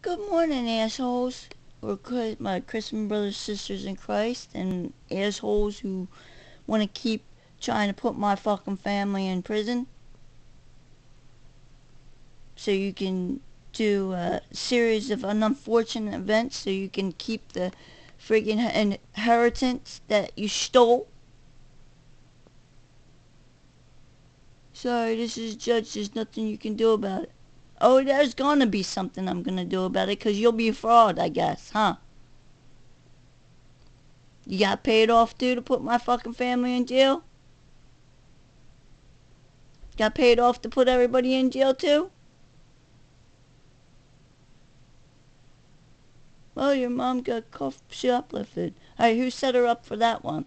Good morning, assholes. Or my Christian brothers, sisters in Christ, and assholes who want to keep trying to put my fucking family in prison. So you can do a series of unfortunate events so you can keep the friggin' inheritance that you stole. Sorry, this is judge. There's nothing you can do about it. Oh, there's gonna be something I'm gonna do about it, 'cause you'll be a fraud, I guess, huh? You got paid off, too, to put my fucking family in jail? Got paid off to put everybody in jail, too? Well, your mom got cuffed shoplifted. Alright, who set her up for that one?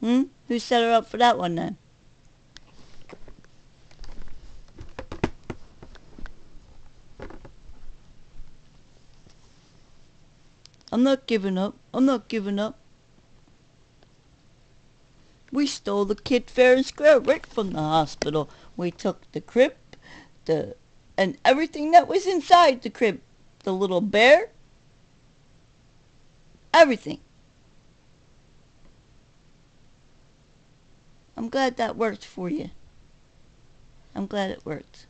Hmm? Who set her up for that one, then? I'm not giving up. I'm not giving up. We stole the kid fair and square right from the hospital. We took the crib, the and everything that was inside the crib. The little bear. Everything. I'm glad that worked for you. I'm glad it worked.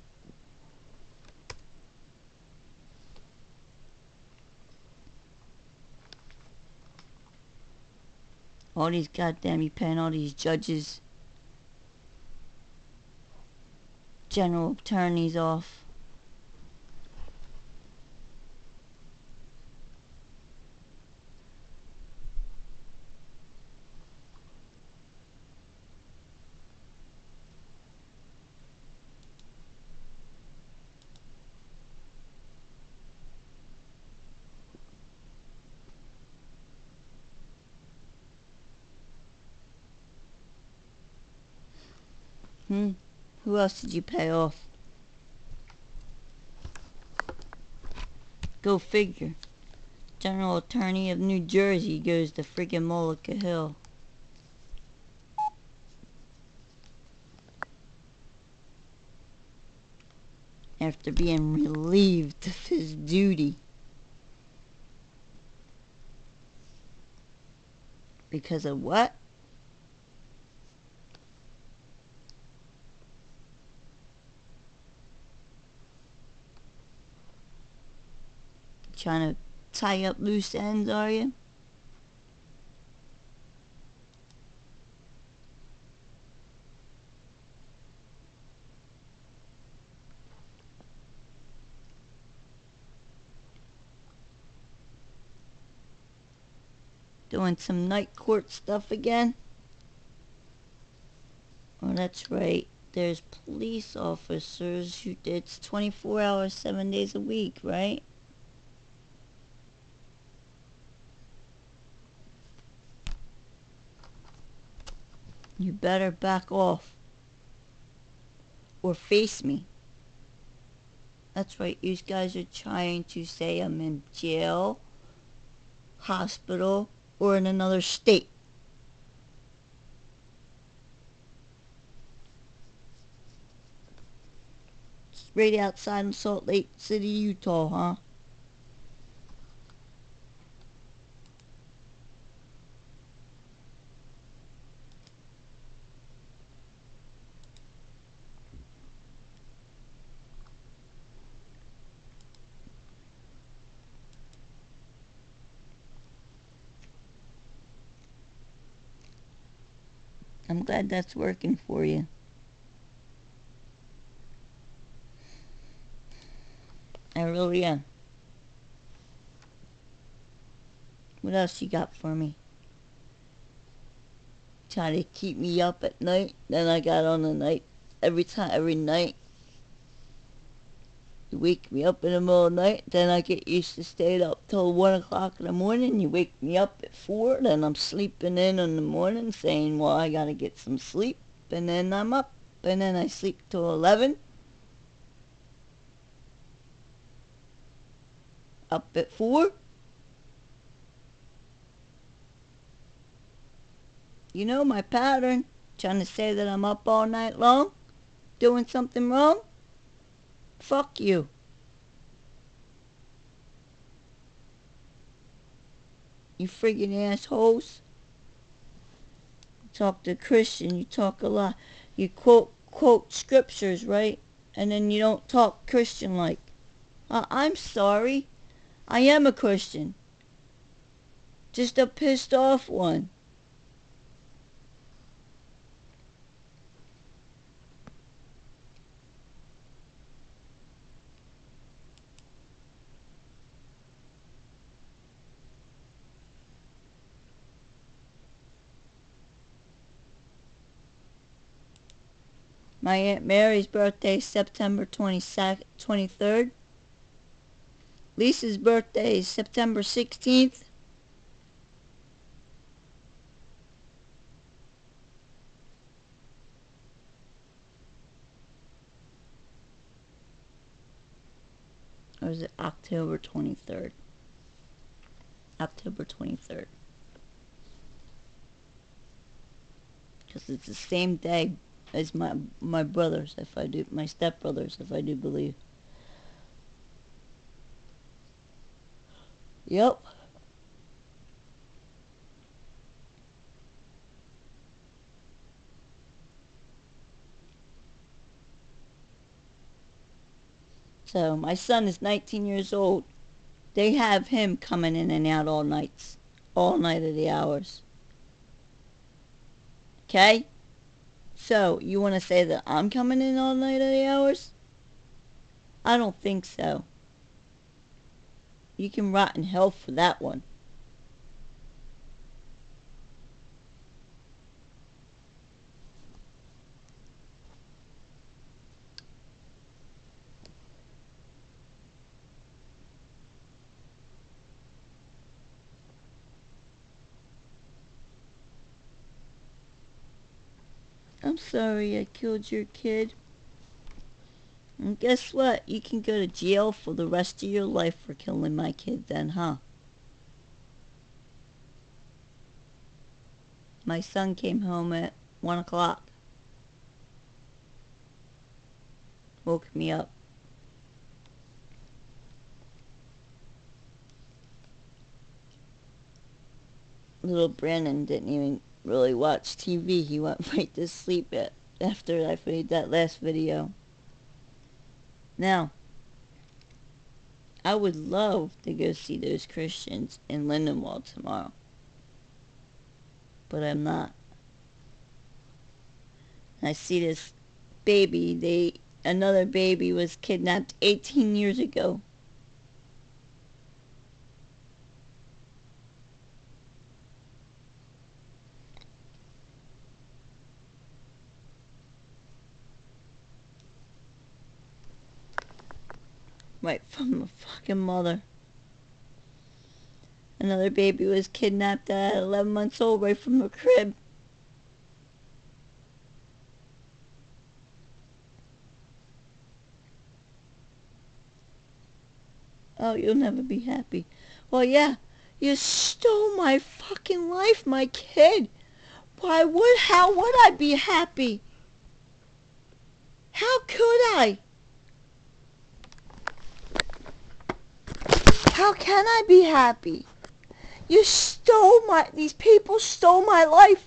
All these goddamn paying all these judges, general attorneys off. Hmm? Who else did you pay off? Go figure. General Attorney of New Jersey goes to friggin' Mullica Hill. After being relieved of his duty. Because of what? Trying to tie up loose ends, are you? Doing some night court stuff again? Oh, that's right. There's police officers who it's 24 hours, 7 days a week, right? You better back off. Or face me. That's right, you guys are trying to say I'm in jail, hospital, or in another state. Right outside in Salt Lake City, Utah, huh? I'm glad that's working for you. I really am. What else you got for me? Trying to keep me up at night. Then I got on the night every time, every night. You wake me up in the middle of the night, then I get used to staying up till 1 o'clock in the morning. You wake me up at 4, then I'm sleeping in in the morning saying, well, I gotta get some sleep. And then I'm up, and then I sleep till 11. Up at 4. You know my pattern. Trying to say that I'm up all night long? Doing something wrong? Fuck you. You friggin' assholes. You talk to Christian, you talk a lot. You quote quote scriptures, right? And then you don't talk Christian like. I'm sorry. I am a Christian. Just a pissed off one. My Aunt Mary's birthday is September 22nd, 23rd. Lisa's birthday is September 16th. Or is it October 23rd? October 23rd. Because it's the same day as my my brothers, if I do, my stepbrothers, if I do believe. Yep. So my son is 19 years old. They have him coming in and out all nights, all night of the hours. Okay? So, you want to say that I'm coming in all night of the hours? I don't think so. You can rot in hell for that one. I'm sorry I killed your kid. And guess what? You can go to jail for the rest of your life for killing my kid then, huh? My son came home at 1 o'clock. Woke me up. Little Brandon didn't even really watch TV. He went right to sleep at, after I made that last video. Now, I would love to go see those Christians in Lindenwold tomorrow. But I'm not. I see this baby, they another baby was kidnapped 18 years ago. Right from the fucking mother. Another baby was kidnapped at 11 months old right from the crib. Oh, you'll never be happy. Well, yeah, you stole my fucking life, my kid. Why would, how would I be happy? How could I? How can I be happy? You stole my, these people stole my life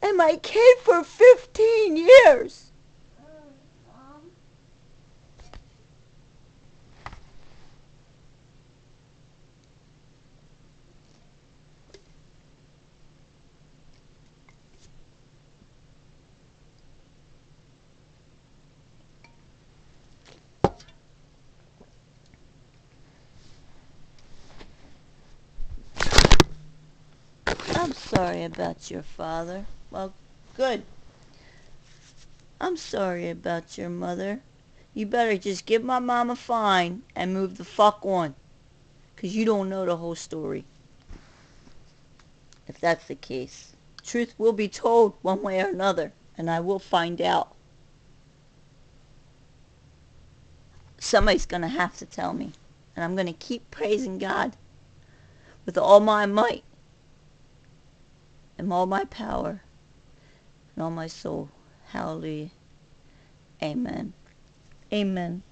and my kid for 15 years. I'm sorry about your father. Well, good. I'm sorry about your mother. You better just give my mom a fine and move the fuck on. Because you don't know the whole story. If that's the case. Truth will be told one way or another. And I will find out. Somebody's going to have to tell me. And I'm going to keep praising God with all my might and all my power and all my soul. Hallelujah. Amen. Amen.